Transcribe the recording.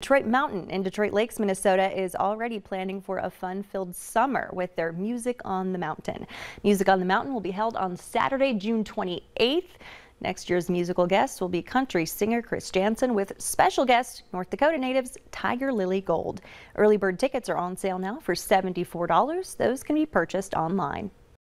Detroit Mountain in Detroit Lakes, Minnesota is already planning for a fun-filled summer with their Music on the Mountain. Music on the Mountain will be held on Saturday, June 28th. Next year's musical guests will be country singer Chris Janson with special guest North Dakota natives Tigirlily Gold. Early bird tickets are on sale now for $74. Those can be purchased online.